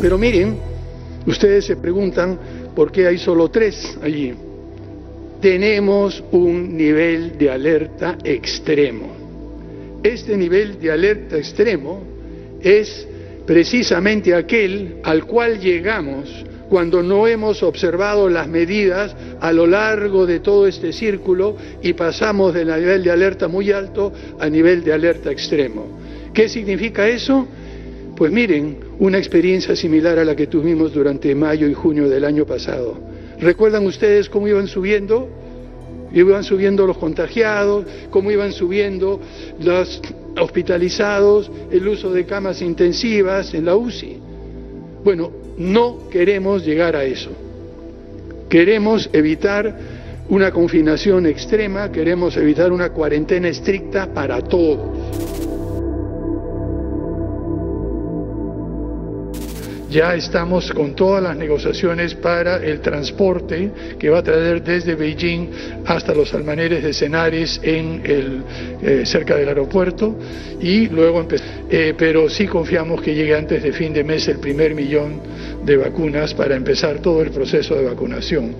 Pero miren, ustedes se preguntan por qué hay solo tres allí. Tenemos un nivel de alerta extremo. Este nivel de alerta extremo es precisamente aquel al cual llegamos cuando no hemos observado las medidas a lo largo de todo este círculo y pasamos del nivel de alerta muy alto a nivel de alerta extremo. ¿Qué significa eso? Pues miren, una experiencia similar a la que tuvimos durante mayo y junio del año pasado. ¿Recuerdan ustedes cómo iban subiendo? Iban subiendo los contagiados, cómo iban subiendo los hospitalizados, el uso de camas intensivas en la UCI. Bueno, no queremos llegar a eso. Queremos evitar una confinación extrema, queremos evitar una cuarentena estricta para todos. Ya estamos con todas las negociaciones para el transporte que va a traer desde Beijing hasta los almaneres de Cenares en el, eh, cerca del aeropuerto y luego eh, pero sí confiamos que llegue antes de fin de mes el primer millón de vacunas para empezar todo el proceso de vacunación,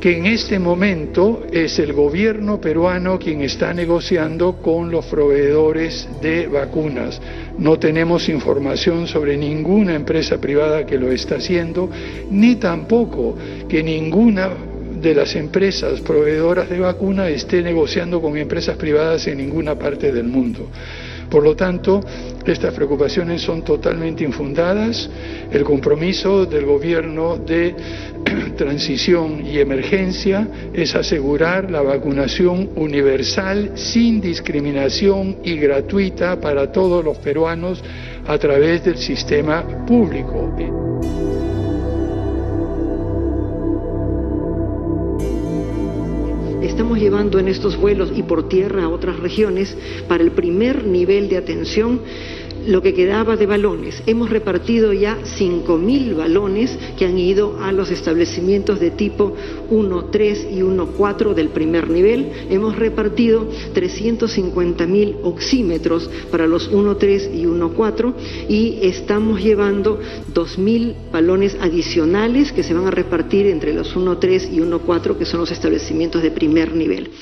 que en este momento es el gobierno peruano quien está negociando con los proveedores de vacunas. No tenemos información sobre ninguna empresa privada que lo está haciendo, ni tampoco que ninguna de las empresas proveedoras de vacunas esté negociando con empresas privadas en ninguna parte del mundo. Por lo tanto, estas preocupaciones son totalmente infundadas. El compromiso del gobierno de transición y emergencia es asegurar la vacunación universal sin discriminación y gratuita para todos los peruanos a través del sistema público. Estamos llevando en estos vuelos y por tierra a otras regiones para el primer nivel de atención lo que quedaba de balones. Hemos repartido ya 5.000 balones que han ido a los establecimientos de tipo 1, 3 y 1, 4 del primer nivel. Hemos repartido 350.000 oxímetros para los 1, 3 y 1, 4 y estamos llevando 2.000 balones adicionales que se van a repartir entre los 1, 3 y 1, 4 que son los establecimientos de primer nivel.